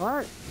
Alright. Hey,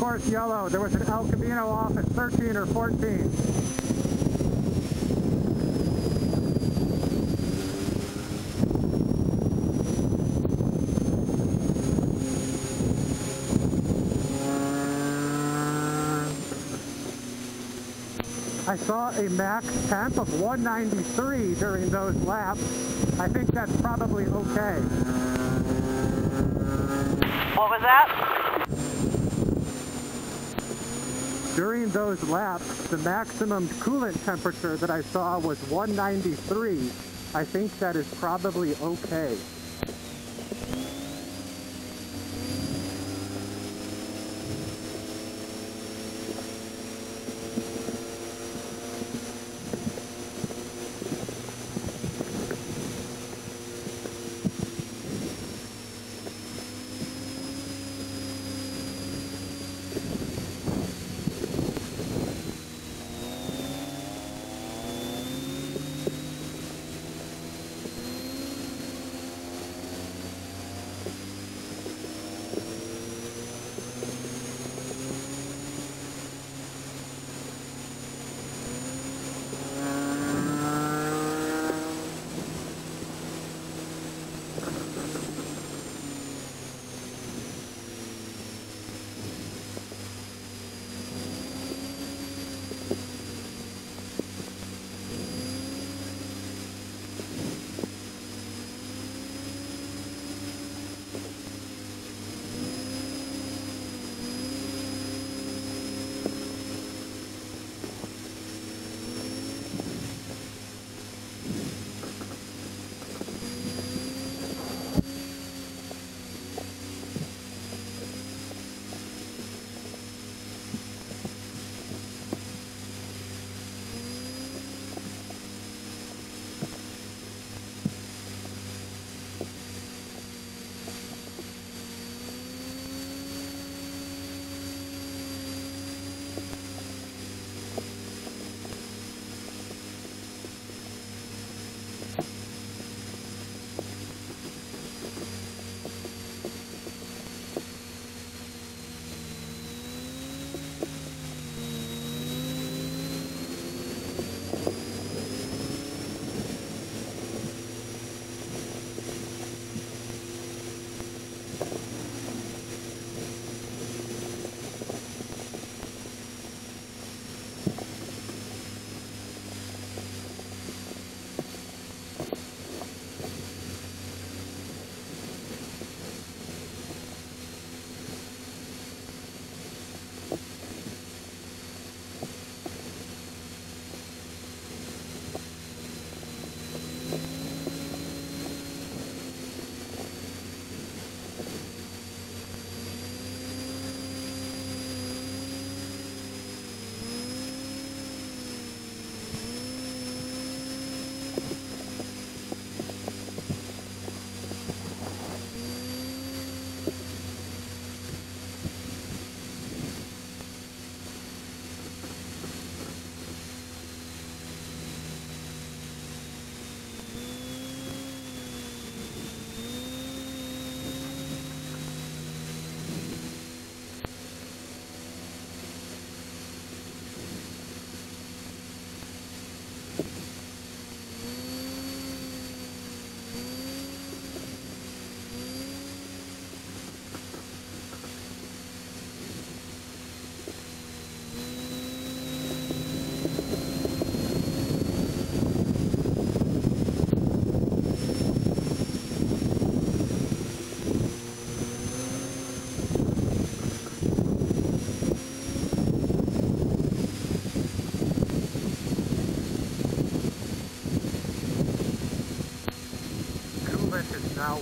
course yellow. There was an El Camino off at 13 or 14. I saw a max temp of 193 during those laps. I think that's probably okay. What was that? During those laps, the maximum coolant temperature that I saw was 193. I think that is probably okay.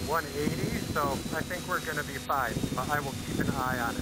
180, so I think we're going to be fine, but I will keep an eye on it.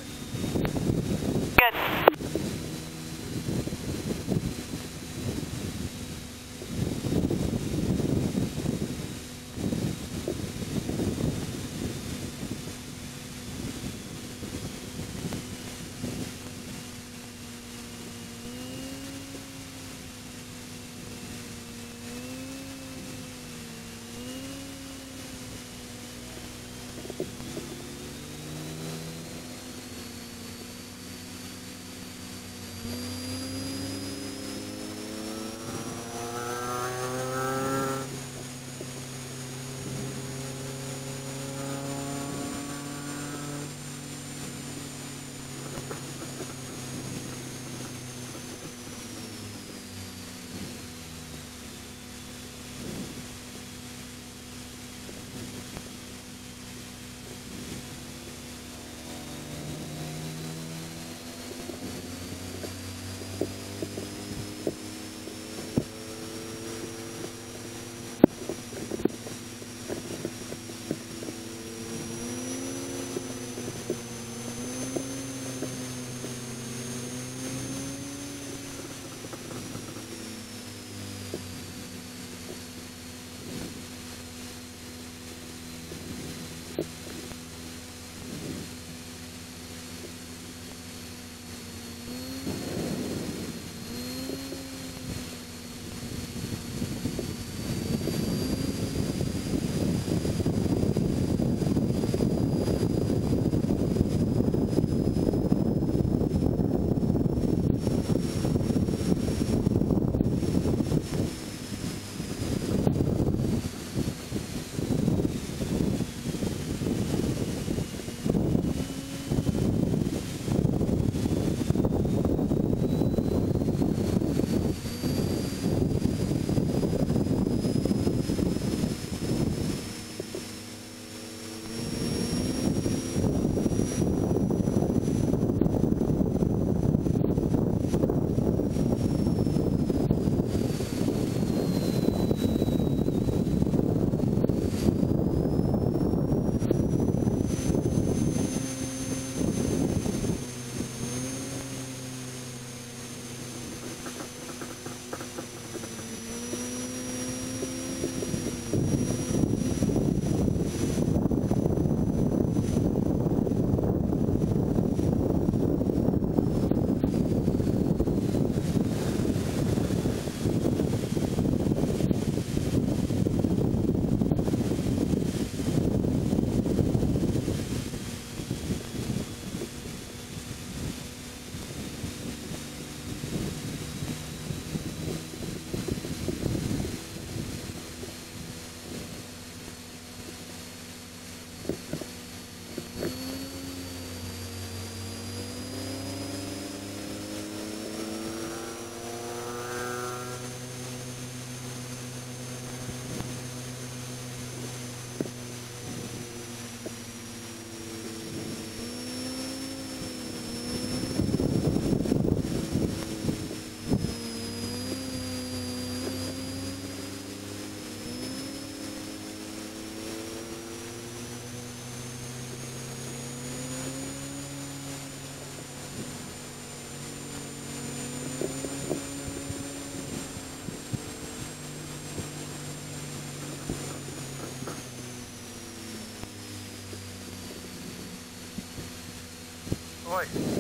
Oi.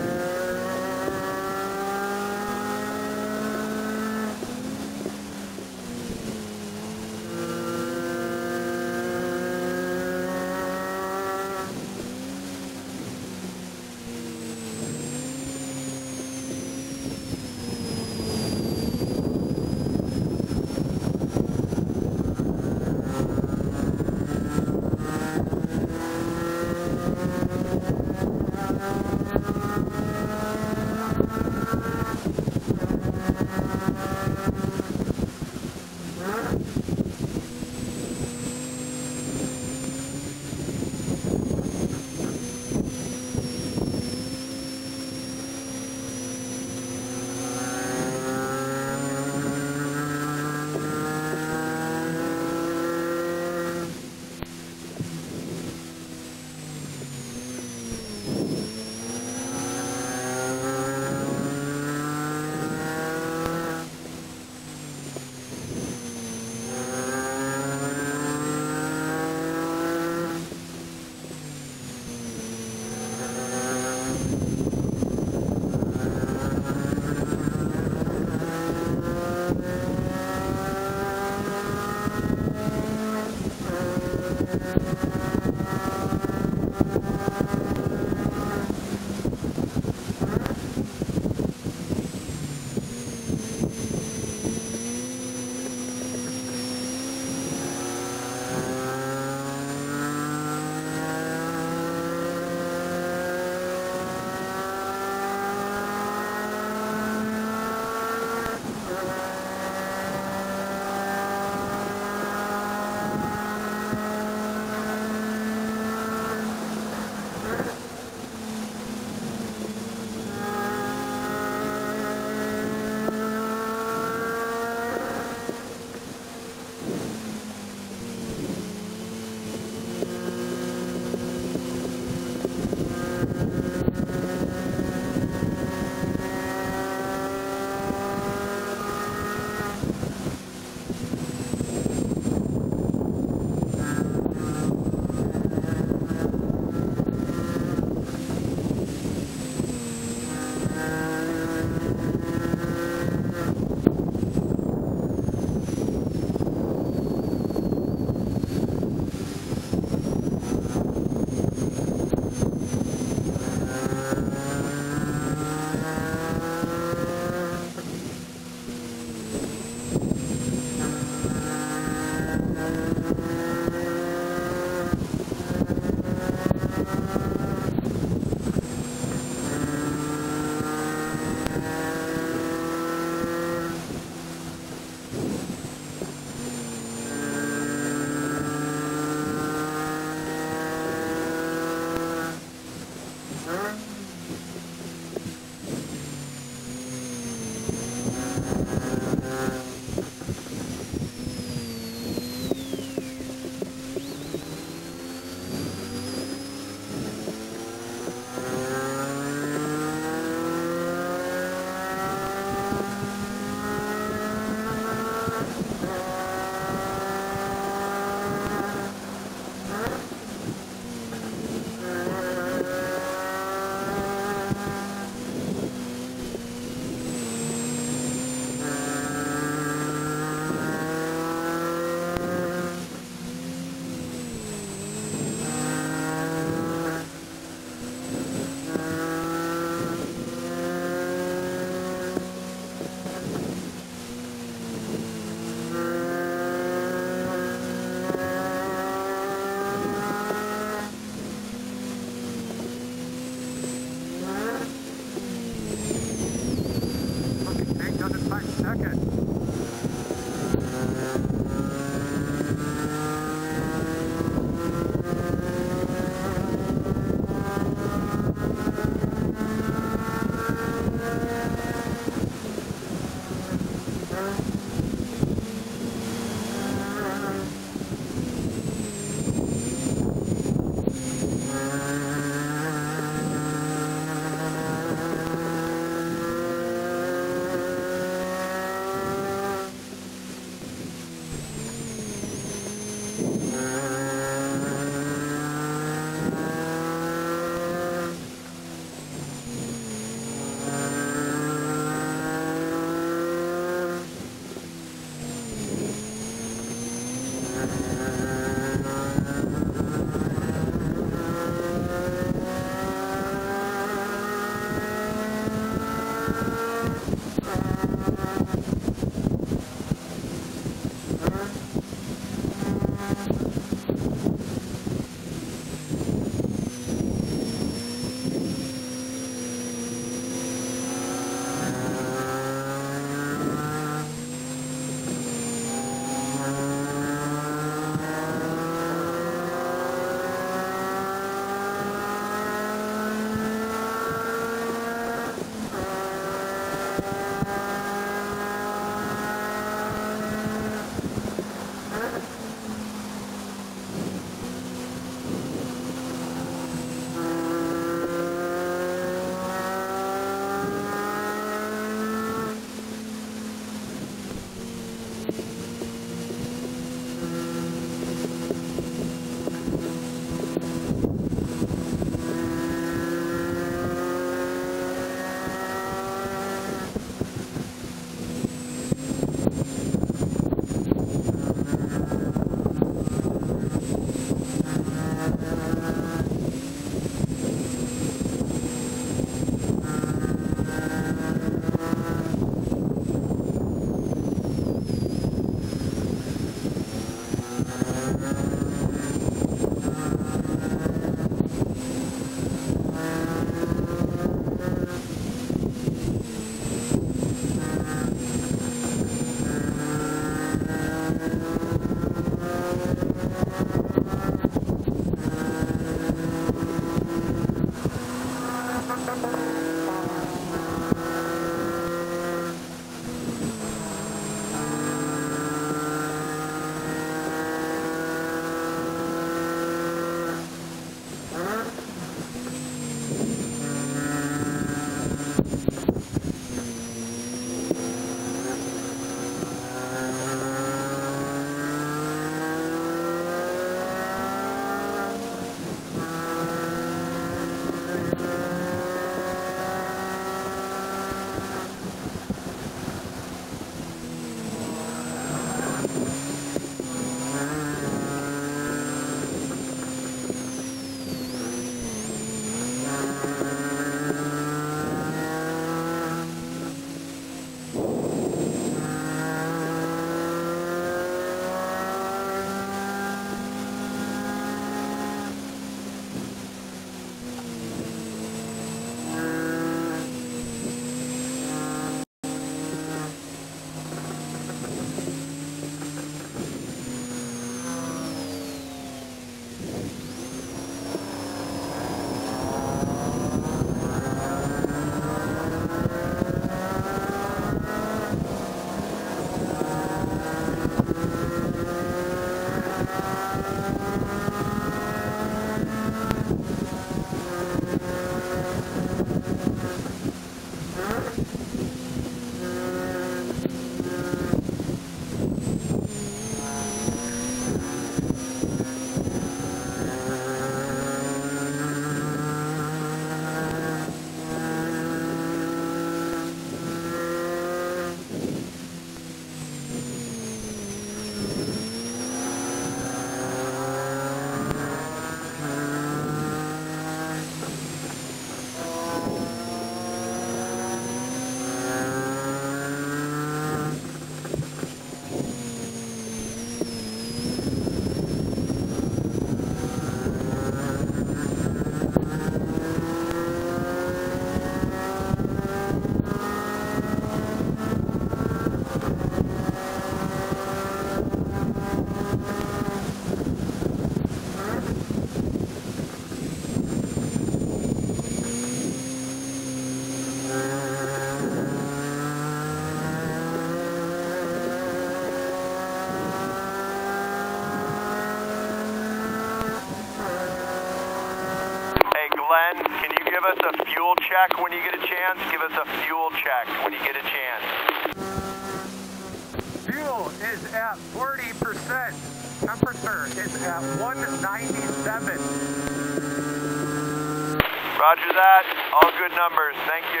that. All good numbers. Thank you.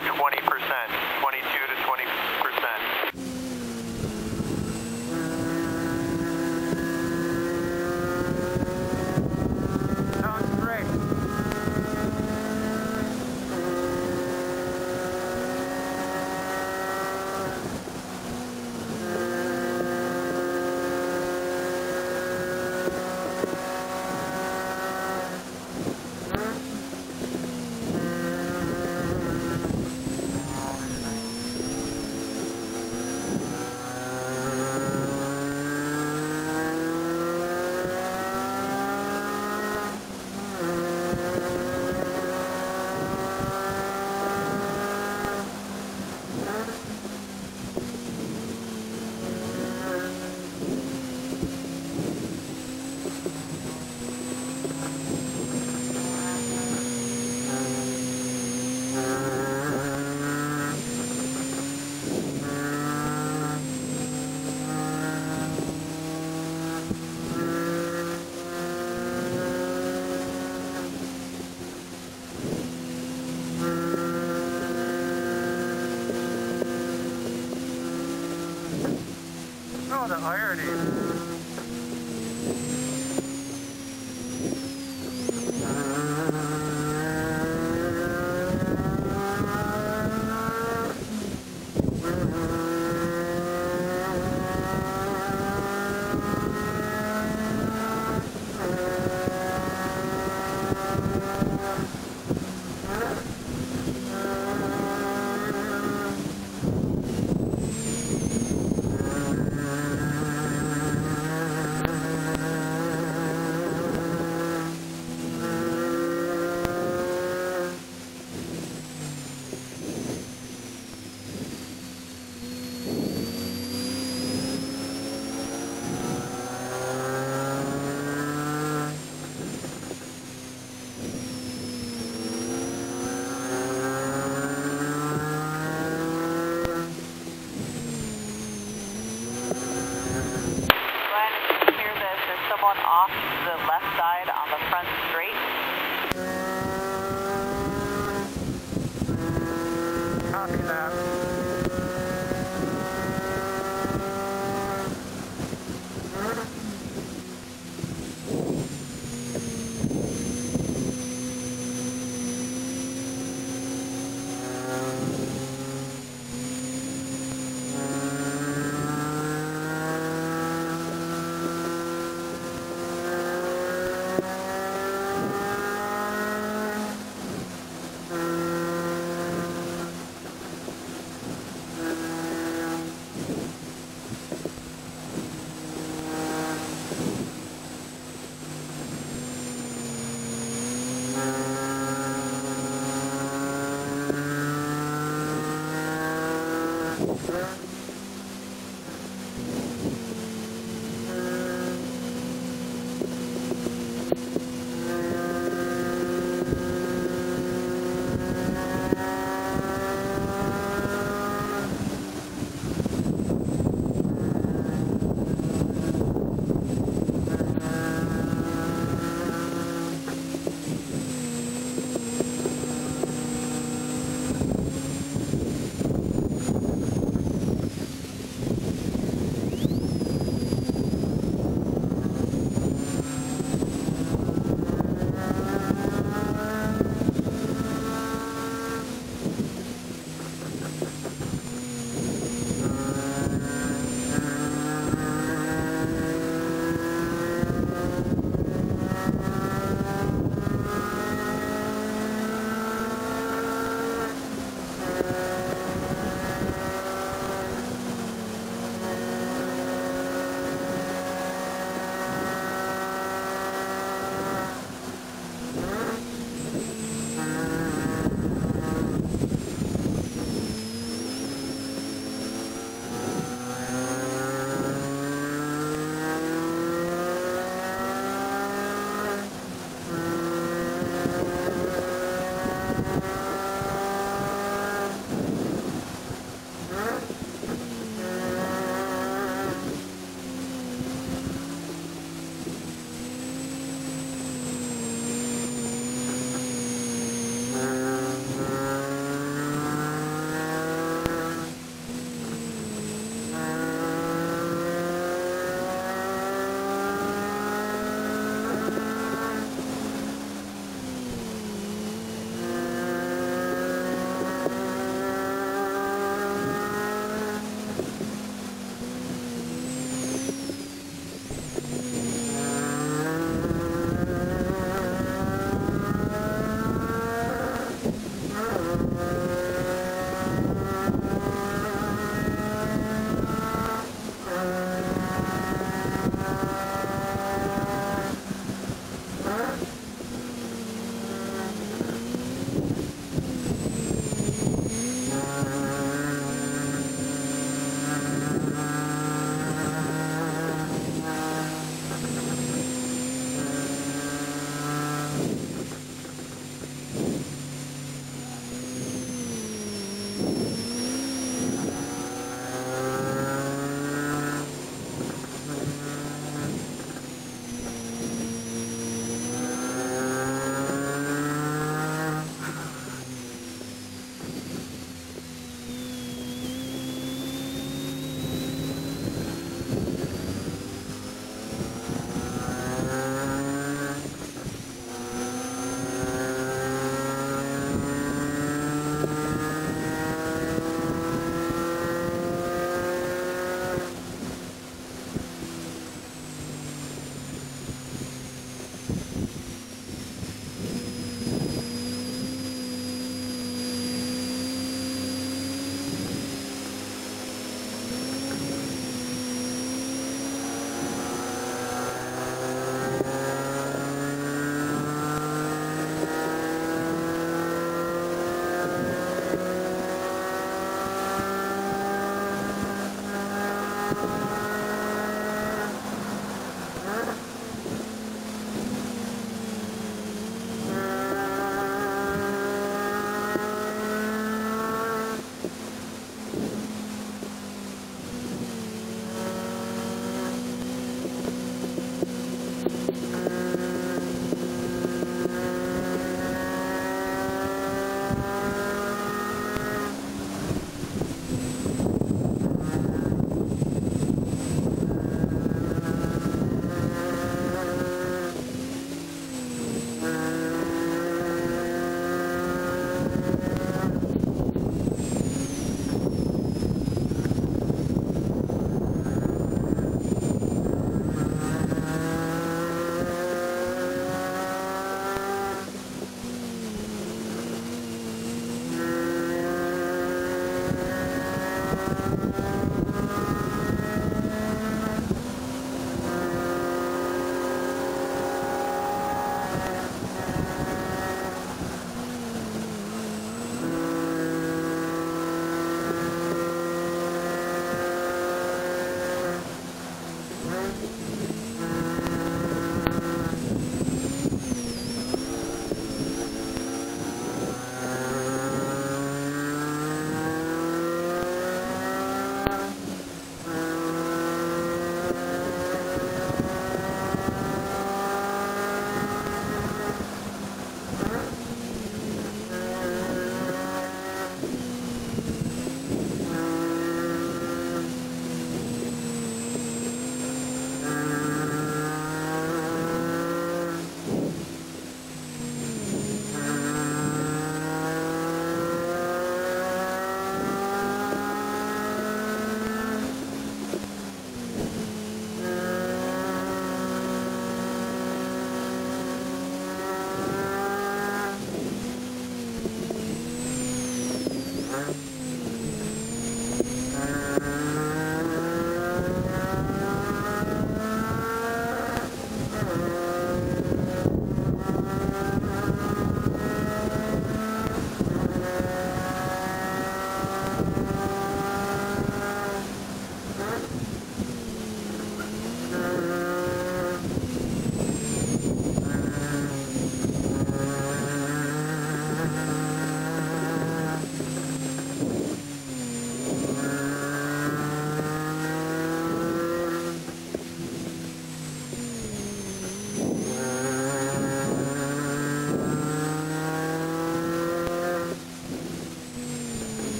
about 20%. one off to the left side on the front straight.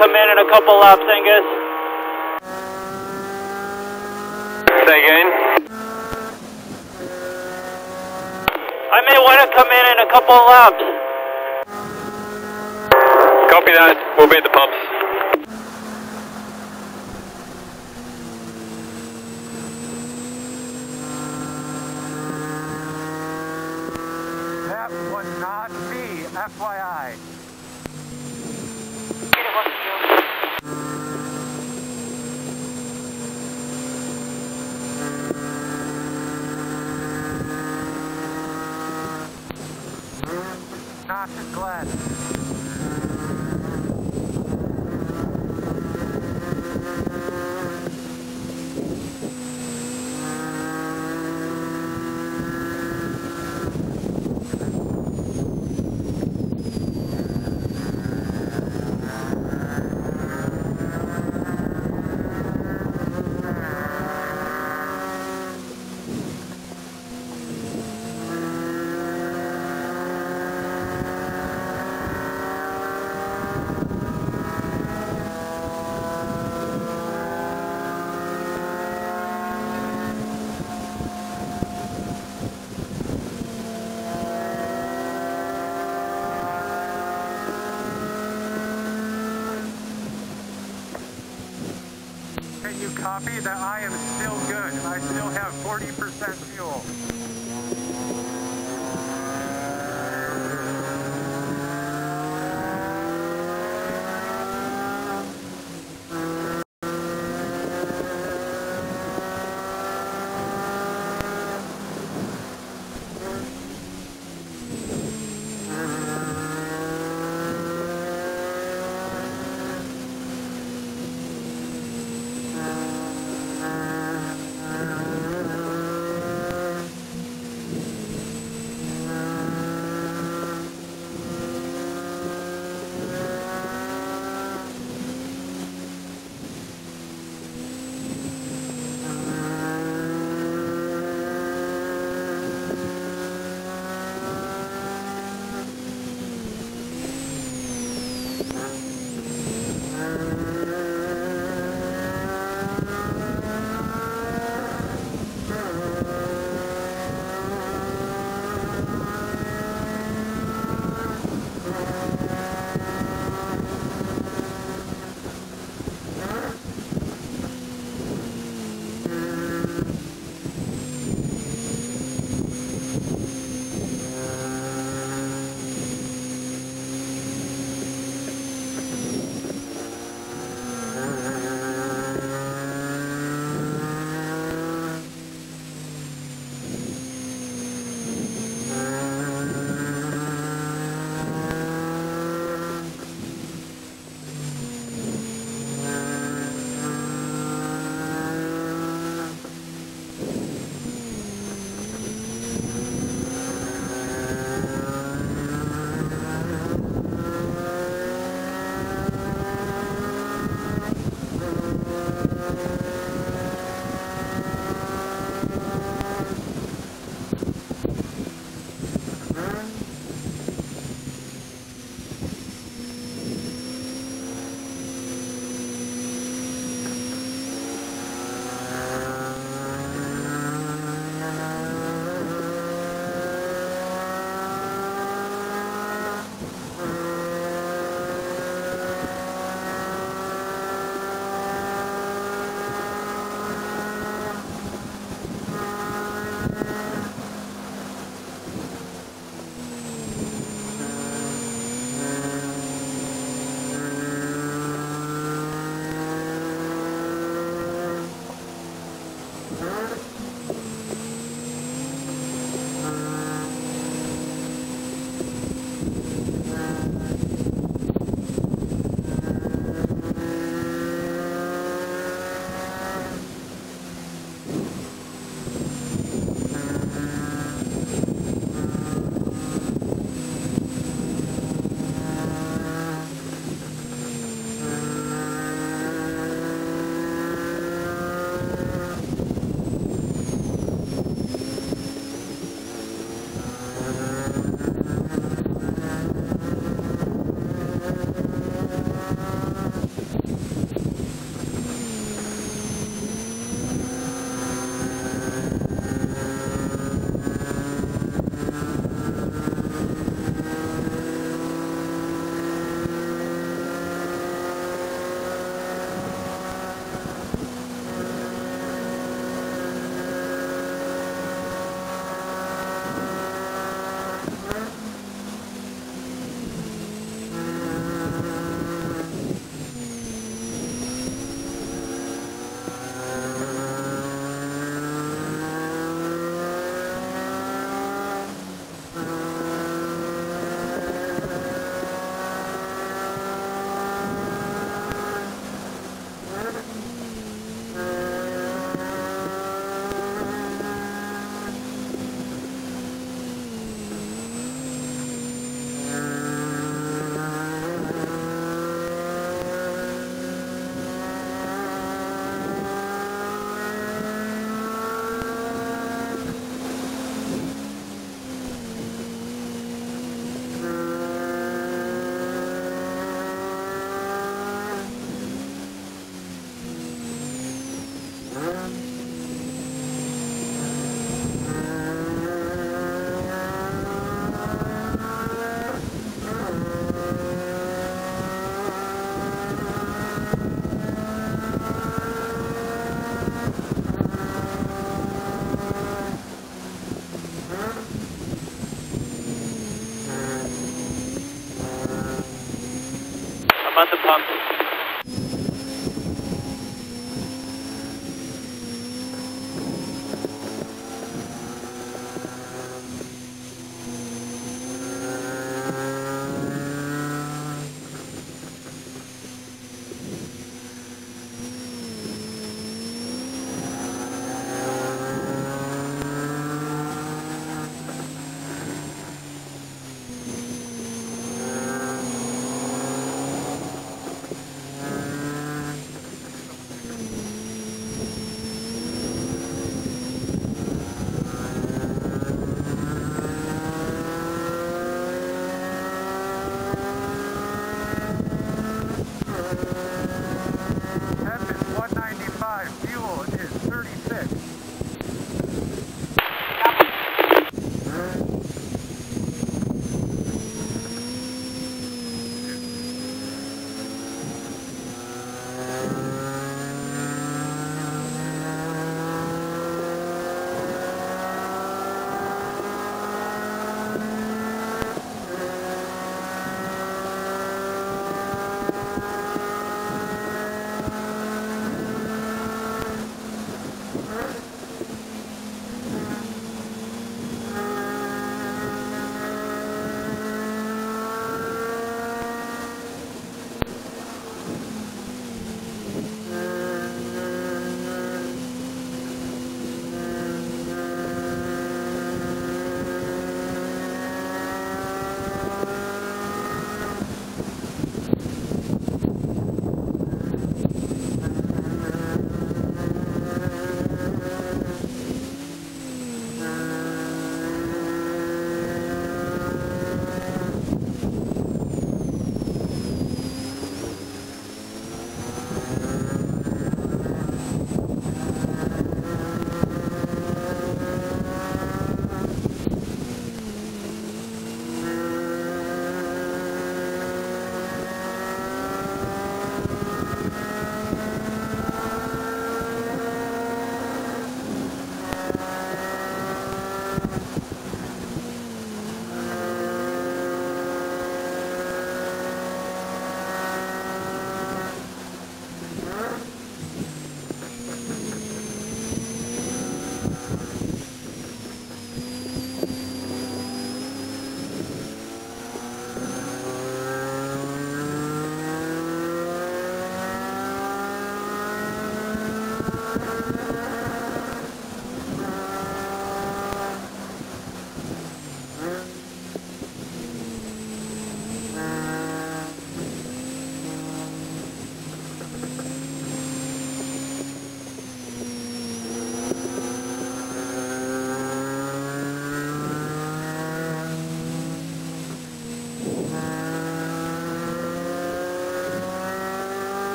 Come in in a couple laps, Angus. Say again? I may want to come in in a couple laps. Copy that. We'll be at the pumps. That was not me, FYI. It wasn't you. Not Glenn. Can you copy that I am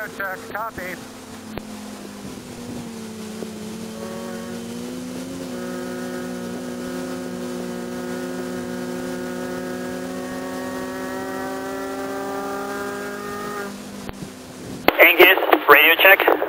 Check, copy. Angus, radio check.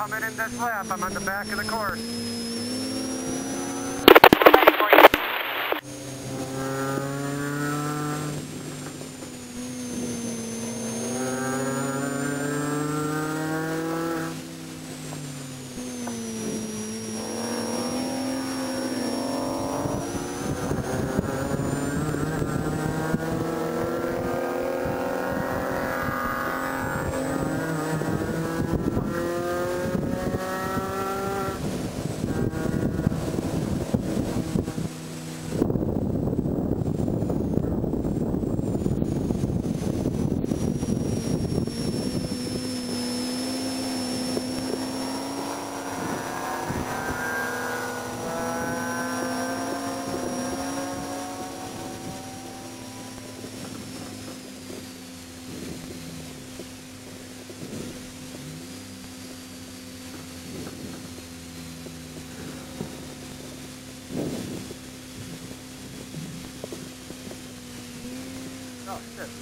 Coming in this lap. I'm on the back of the course. Shit.